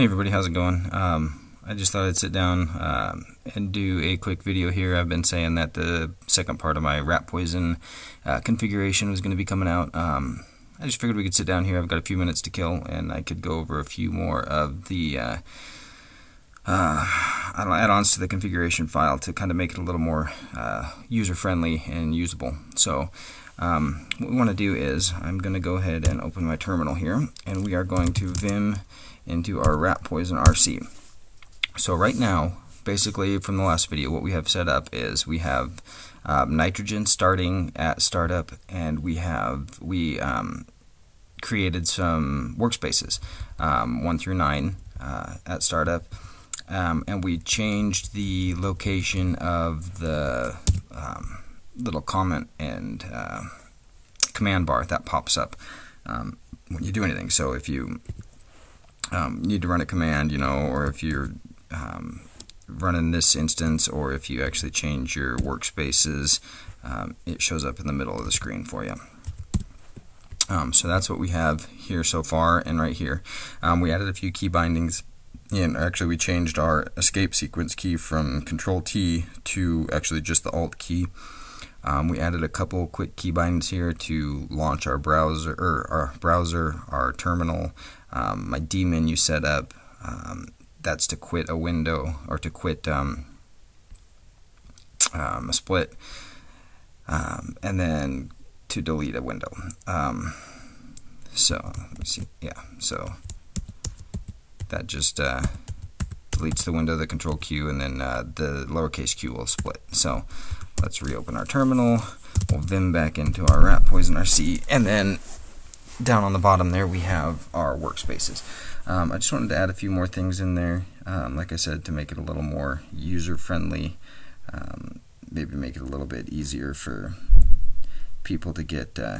Hey everybody, how's it going? Um, I just thought I'd sit down um, and do a quick video here. I've been saying that the second part of my rat poison uh, configuration was going to be coming out. Um, I just figured we could sit down here. I've got a few minutes to kill, and I could go over a few more of the uh, uh, add-ons to the configuration file to kind of make it a little more uh, user-friendly and usable. So um, what we want to do is I'm going to go ahead and open my terminal here, and we are going to vim into our rat poison RC. So right now, basically from the last video, what we have set up is we have um, nitrogen starting at startup, and we have we um, created some workspaces, um, one through nine uh, at startup, um, and we changed the location of the um, little comment and uh, command bar that pops up um, when you do anything. So if you um, need to run a command, you know, or if you're um, running this instance, or if you actually change your workspaces, um, it shows up in the middle of the screen for you. Um, so that's what we have here so far and right here. Um, we added a few key bindings and actually we changed our escape sequence key from control T to actually just the alt key um, we added a couple quick key bindings here to launch our browser, or our browser, our terminal. Um, my D menu setup. Um, that's to quit a window or to quit um, um, a split, um, and then to delete a window. so let me see. Yeah. So that just uh, deletes the window, the control Q, and then uh, the lowercase q will split. So Let's reopen our terminal. We'll vim back into our rat poison RC, and then down on the bottom there we have our workspaces. Um, I just wanted to add a few more things in there, um, like I said, to make it a little more user-friendly, um, maybe make it a little bit easier for people to get uh,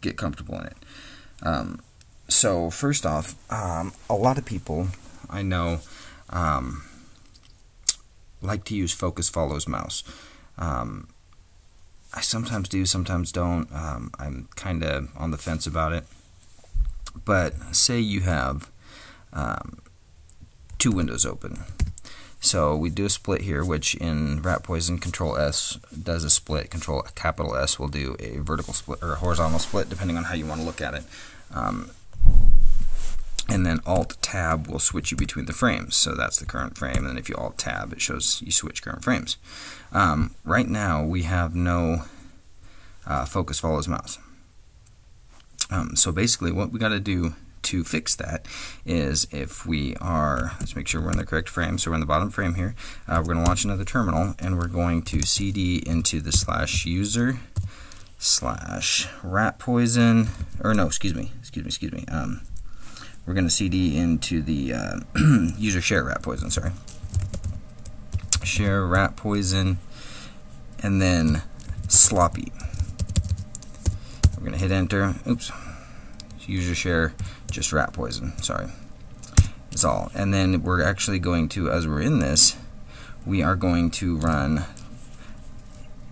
get comfortable in it. Um, so first off, um, a lot of people I know um, like to use focus follows mouse. Um, sometimes do, sometimes don't. Um, I'm kind of on the fence about it. But say you have um, two windows open. So we do a split here, which in Rat Poison, Control S does a split. Control capital S will do a vertical split or a horizontal split, depending on how you want to look at it. Um, and then Alt Tab will switch you between the frames. So that's the current frame, and then if you Alt Tab, it shows you switch current frames. Um, right now, we have no uh, focus follows mouse. Um, so basically, what we got to do to fix that is if we are, let's make sure we're in the correct frame, so we're in the bottom frame here, uh, we're going to launch another terminal, and we're going to cd into the slash user slash rat poison, or no, excuse me, excuse me, excuse me, um, we're going to CD into the uh, user share rat poison, sorry. Share rat poison, and then sloppy. We're going to hit enter. Oops. User share, just rat poison, sorry. That's all. And then we're actually going to, as we're in this, we are going to run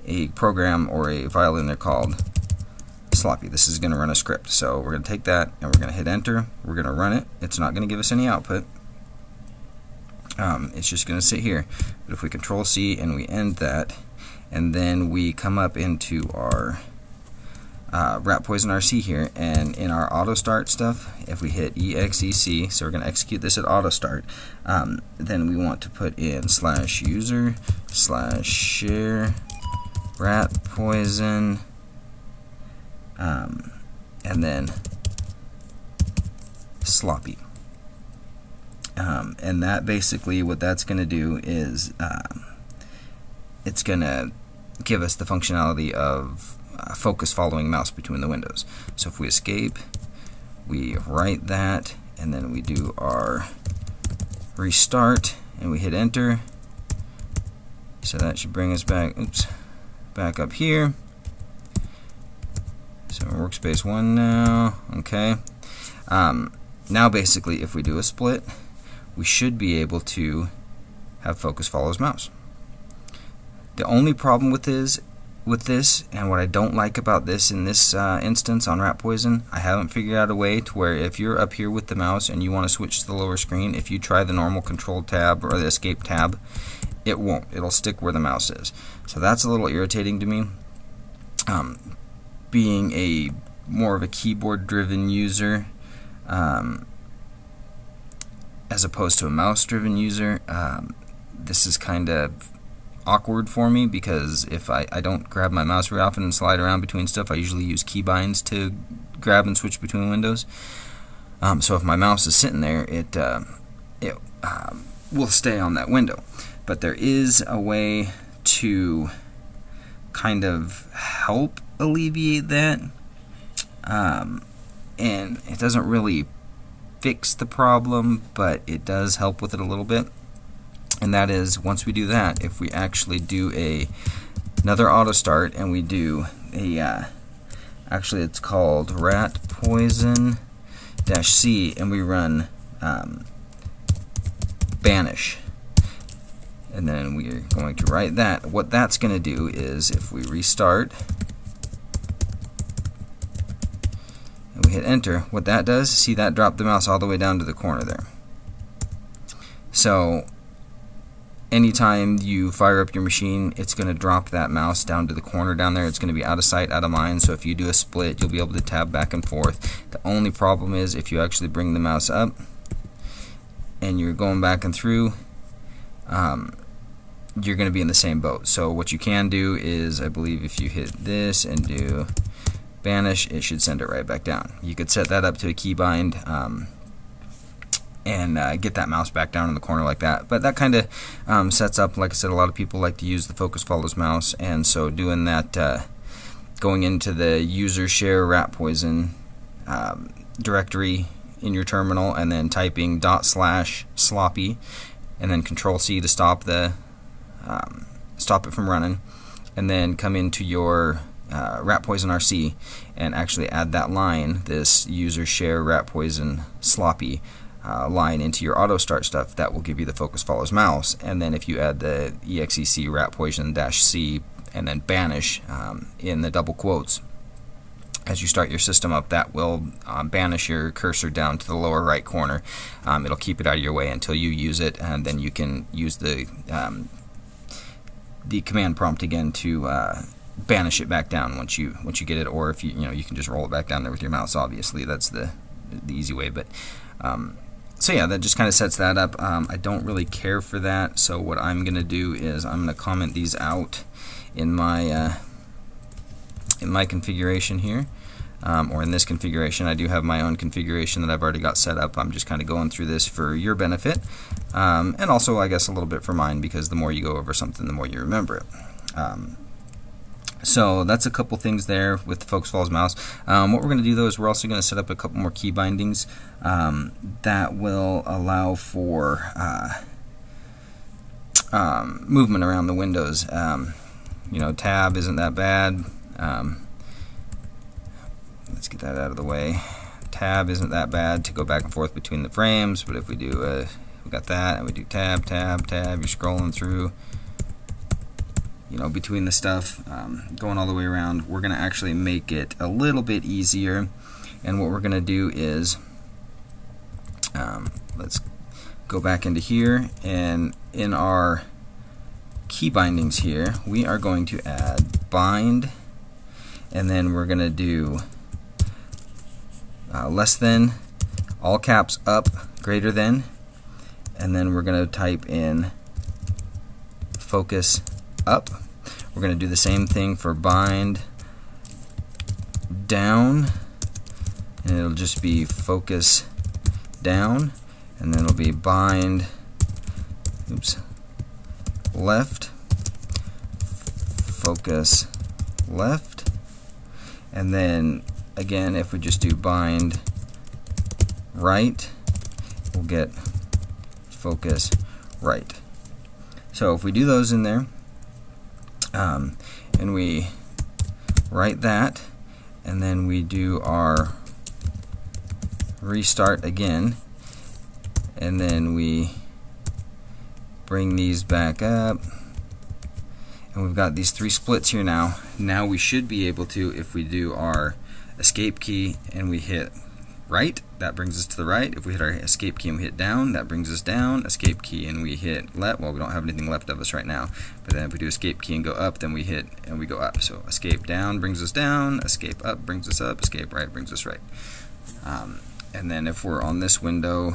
a program or a file in there called sloppy. This is going to run a script. So we're going to take that and we're going to hit enter. We're going to run it. It's not going to give us any output. Um, it's just going to sit here. But if we control C and we end that, and then we come up into our uh, rat poison RC here, and in our auto start stuff, if we hit exec, so we're going to execute this at auto start, um, then we want to put in slash user slash share rat poison um, and then sloppy. Um, and that basically what that's going to do is um, it's going to give us the functionality of uh, focus following mouse between the windows. So if we escape, we write that, and then we do our restart, and we hit enter. So that should bring us back, oops, back up here. So workspace one now, okay. Um, now basically if we do a split, we should be able to have focus follows mouse. The only problem with this with this, and what I don't like about this in this uh, instance on Rat Poison, I haven't figured out a way to where if you're up here with the mouse and you want to switch to the lower screen, if you try the normal control tab or the escape tab, it won't. It'll stick where the mouse is. So that's a little irritating to me. Um, being a more of a keyboard driven user, um, as opposed to a mouse driven user, um, this is kind of awkward for me because if I, I don't grab my mouse very often and slide around between stuff, I usually use keybinds to grab and switch between windows. Um, so if my mouse is sitting there, it, uh, it um, will stay on that window. But there is a way to kind of help alleviate that. Um, and it doesn't really fix the problem, but it does help with it a little bit and that is once we do that if we actually do a another auto start and we do a uh, actually it's called rat poison dash C and we run um, banish. And then we're going to write that. What that's going to do is if we restart and we hit enter what that does see that drop the mouse all the way down to the corner there. So anytime you fire up your machine, it's going to drop that mouse down to the corner down there. It's going to be out of sight, out of mind. So if you do a split, you'll be able to tab back and forth. The only problem is if you actually bring the mouse up and you're going back and through, um, you're going to be in the same boat. So what you can do is, I believe if you hit this and do banish, it should send it right back down. You could set that up to a keybind. Um, and uh, get that mouse back down in the corner like that. But that kind of um, sets up, like I said, a lot of people like to use the focus follows mouse, and so doing that, uh, going into the user share rat poison um, directory in your terminal, and then typing dot slash sloppy, and then control C to stop the um, stop it from running, and then come into your uh, rat poison RC and actually add that line, this user share rat poison sloppy uh, line into your auto start stuff, that will give you the focus follows mouse. And then if you add the exec rat poison dash c and then banish um, in the double quotes as you start your system up, that will um, banish your cursor down to the lower right corner. Um, it'll keep it out of your way until you use it, and then you can use the um, the command prompt again to uh, banish it back down once you once you get it, or if you you know you can just roll it back down there with your mouse. Obviously, that's the the easy way, but um, so yeah, that just kind of sets that up. Um, I don't really care for that, so what I'm going to do is I'm going to comment these out in my uh, in my configuration here. Um, or in this configuration. I do have my own configuration that I've already got set up. I'm just kind of going through this for your benefit, um, and also I guess a little bit for mine because the more you go over something, the more you remember it. So that's a couple things there with Follows mouse. Um, what we're going to do though is we're also going to set up a couple more key bindings um, that will allow for uh, um, movement around the windows. Um, you know, tab isn't that bad. Um, let's get that out of the way. Tab isn't that bad to go back and forth between the frames, but if we do, uh, we got that, and we do tab, tab, tab, you're scrolling through you know, between the stuff, um, going all the way around, we're going to actually make it a little bit easier. And what we're going to do is, um, let's go back into here, and in our key bindings here, we are going to add bind, and then we're going to do uh, less than, all caps up, greater than, and then we're going to type in focus up. We're going to do the same thing for bind down, and it'll just be focus down, and then it'll be bind, oops, left, focus left, and then again, if we just do bind right, we'll get focus right. So if we do those in there, um, and we write that and then we do our restart again and then we bring these back up and we've got these three splits here now. Now we should be able to, if we do our escape key and we hit right, that brings us to the right. If we hit our escape key and we hit down, that brings us down. Escape key and we hit left. Well, we don't have anything left of us right now. But then if we do escape key and go up, then we hit and we go up. So escape down brings us down. Escape up brings us up. Escape right brings us right. Um, and then if we're on this window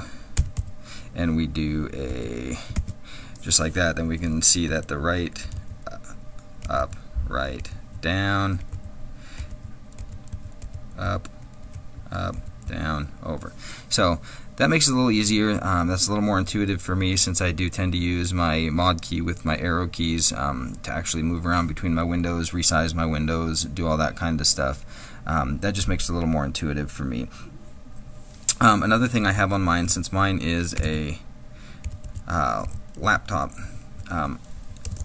and we do a just like that, then we can see that the right, uh, up, right, down, up, up, down, over. So that makes it a little easier. Um, that's a little more intuitive for me since I do tend to use my mod key with my arrow keys um, to actually move around between my windows, resize my windows, do all that kind of stuff. Um, that just makes it a little more intuitive for me. Um, another thing I have on mine, since mine is a uh, laptop, um,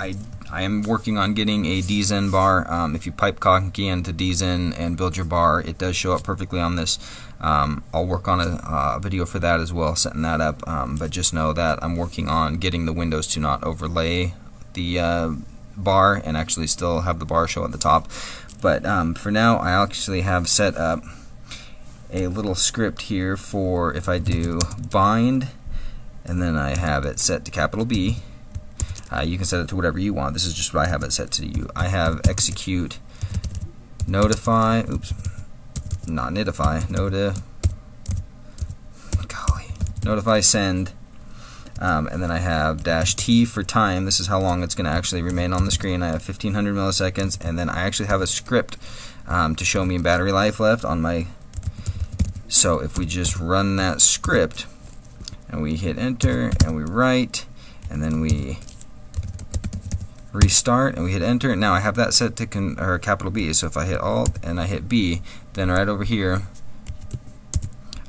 I I am working on getting a DZen bar. Um, if you pipe key into DZen and build your bar, it does show up perfectly on this. Um, I'll work on a uh, video for that as well, setting that up. Um, but just know that I'm working on getting the windows to not overlay the uh, bar and actually still have the bar show at the top. But um, for now, I actually have set up a little script here for if I do bind and then I have it set to capital B uh, you can set it to whatever you want. This is just what I have it set to you. I have execute notify, oops, not notify, noti, golly, notify send, um, and then I have dash T for time. This is how long it's going to actually remain on the screen. I have 1500 milliseconds, and then I actually have a script um, to show me battery life left on my. So if we just run that script, and we hit enter, and we write, and then we restart and we hit enter. Now I have that set to con or capital B so if I hit alt and I hit B then right over here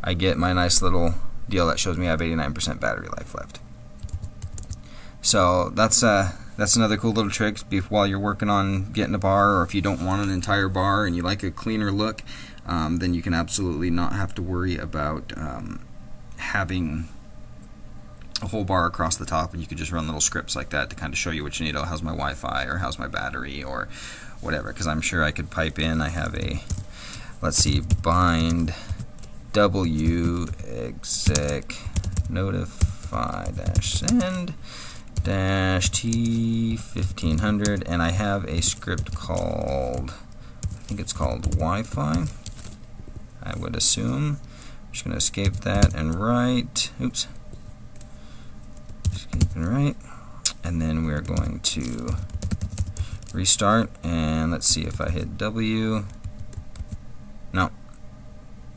I get my nice little deal that shows me I have 89% battery life left. So that's uh that's another cool little trick. While you're working on getting a bar or if you don't want an entire bar and you like a cleaner look um, then you can absolutely not have to worry about um, having a whole bar across the top and you could just run little scripts like that to kind of show you what you need. Oh, how's my Wi-Fi or how's my battery or whatever. Because I'm sure I could pipe in. I have a, let's see, bind w exec notify dash send dash t 1500 and I have a script called I think it's called Wi-Fi I would assume I'm just going to escape that and write oops right and then we're going to restart and let's see if I hit W. No.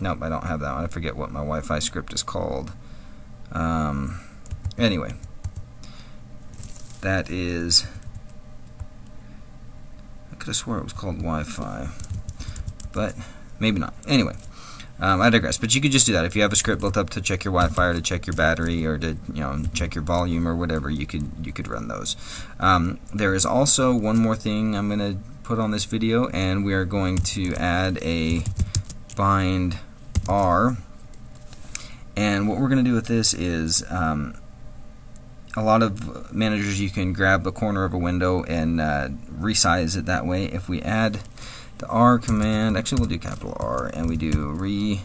Nope I don't have that one. I forget what my Wi-Fi script is called. Um, anyway. That is I could have swore it was called Wi-Fi but maybe not. Anyway um, I digress, but you could just do that if you have a script built up to check your Wi-Fi or to check your battery or to you know check your volume or whatever. You could you could run those. Um, there is also one more thing I'm going to put on this video, and we are going to add a bind R. And what we're going to do with this is um, a lot of managers you can grab the corner of a window and uh, resize it that way. If we add the R command, actually we'll do capital R, and we do re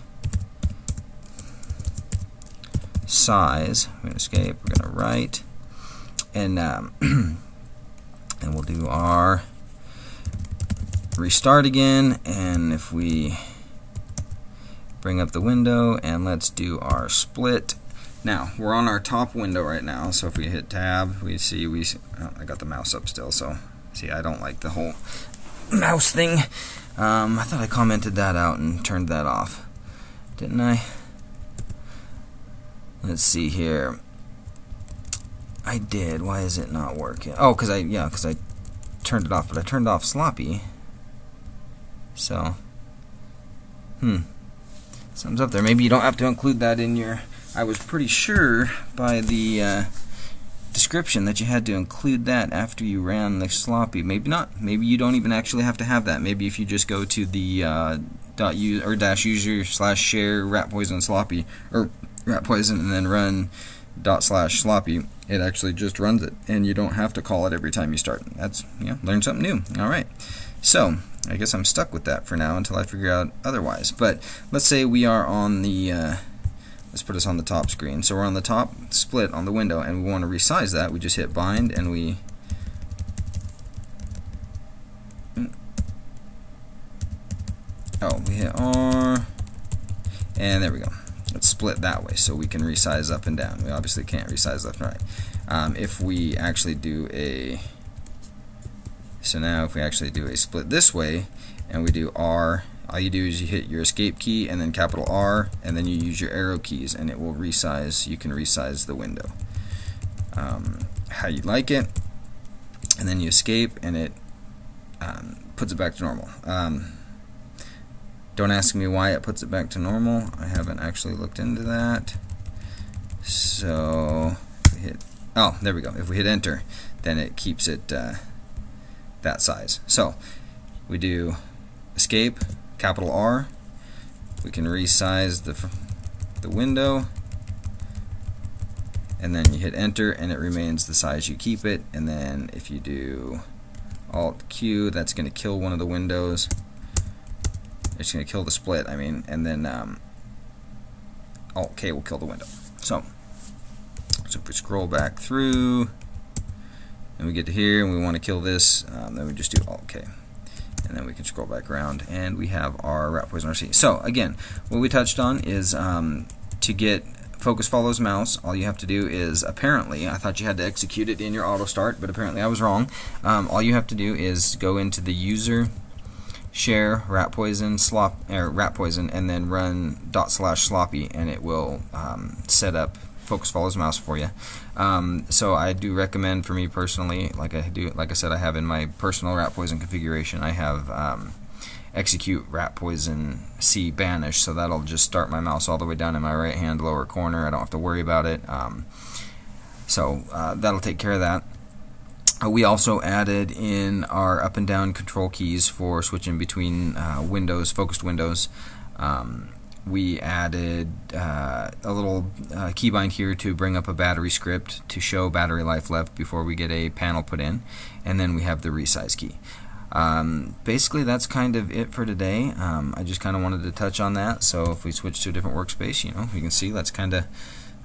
size. We're going to escape, we're going to write, and um, and we'll do our restart again, and if we bring up the window, and let's do our split. Now, we're on our top window right now, so if we hit tab, we see, we oh, I got the mouse up still, so see, I don't like the whole mouse thing. Um, I thought I commented that out and turned that off. Didn't I? Let's see here. I did. Why is it not working? Oh, because I, yeah, because I turned it off, but I turned off sloppy. So, hmm. Something's up there. Maybe you don't have to include that in your... I was pretty sure by the... Uh, description that you had to include that after you ran the sloppy. Maybe not. Maybe you don't even actually have to have that. Maybe if you just go to the uh, dot use or dash user slash share rat poison sloppy or rat poison and then run dot slash sloppy, it actually just runs it, and you don't have to call it every time you start. That's yeah, learn something new. All right, so I guess I'm stuck with that for now until I figure out otherwise. But let's say we are on the uh, let's put us on the top screen. So we're on the top split on the window, and we want to resize that. We just hit bind, and we oh we hit R, and there we go let's split that way so we can resize up and down. We obviously can't resize left and right. Um, if we actually do a so now if we actually do a split this way and we do R all you do is you hit your escape key and then capital R and then you use your arrow keys and it will resize you can resize the window um, how you like it and then you escape and it um, puts it back to normal um, don't ask me why it puts it back to normal. I haven't actually looked into that. So, hit, oh, there we go. If we hit enter, then it keeps it uh, that size. So, we do escape, capital R. We can resize the, the window. And then you hit enter and it remains the size you keep it. And then if you do Alt Q, that's going to kill one of the windows. It's going to kill the split, I mean, and then um, Alt K will kill the window. So, so if we scroll back through, and we get to here, and we want to kill this, um, then we just do Alt K. And then we can scroll back around, and we have our rat poison RC. So, again, what we touched on is um, to get focus follows mouse, all you have to do is apparently, I thought you had to execute it in your auto start, but apparently I was wrong. Um, all you have to do is go into the user share rat poison slop or rat poison and then run dot slash sloppy and it will um, set up focus follows mouse for you um, so I do recommend for me personally like I do like I said I have in my personal rat poison configuration I have um, execute rat poison C banish. So that'll just start my mouse all the way down in my right hand lower corner. I don't have to worry about it. Um, so uh, that'll take care of that. Uh, we also added in our up and down control keys for switching between uh, windows, focused windows. Um, we added uh, a little uh, keybind here to bring up a battery script to show battery life left before we get a panel put in. And then we have the resize key. Um, basically, that's kind of it for today. Um, I just kind of wanted to touch on that. So if we switch to a different workspace, you know, you can see, let's kind of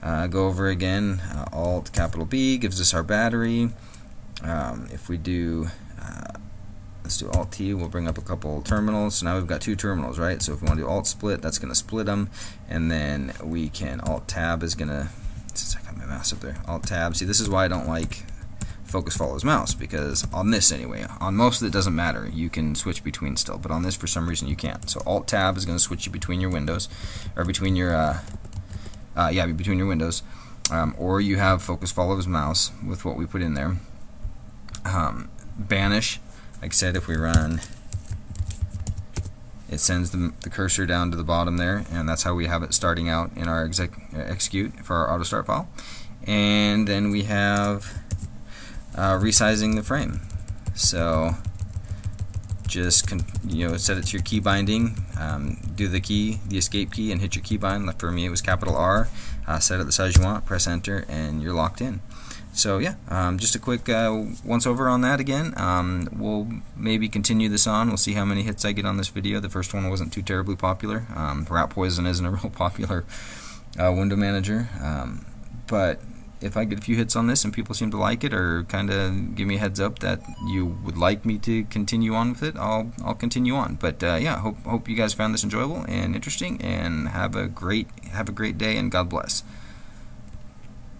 uh, go over again. Uh, Alt capital B gives us our battery. Um, if we do, uh, let's do Alt T, we'll bring up a couple terminals. So now we've got two terminals, right? So if we want to do Alt split, that's going to split them, and then we can Alt Tab is going to. Since I got my mouse up there, Alt Tab. See, this is why I don't like focus follows mouse because on this anyway, on most of it doesn't matter. You can switch between still, but on this for some reason you can't. So Alt Tab is going to switch you between your windows, or between your uh, uh, yeah, between your windows. Um, or you have focus follows mouse with what we put in there um, banish. Like I said, if we run, it sends the, the cursor down to the bottom there, and that's how we have it starting out in our exec, execute for our auto start file. And then we have uh, resizing the frame. So just you know set it to your key binding, um, do the key, the escape key, and hit your key bind. For me, it was capital R. Uh, set it the size you want, press enter, and you're locked in. So yeah, um, just a quick uh, once over on that again. Um, we'll maybe continue this on. We'll see how many hits I get on this video. The first one wasn't too terribly popular. Um, Rat Poison isn't a real popular uh, window manager, um, but if I get a few hits on this and people seem to like it or kind of give me a heads up that you would like me to continue on with it, I'll I'll continue on. But uh, yeah, hope hope you guys found this enjoyable and interesting, and have a great have a great day and God bless.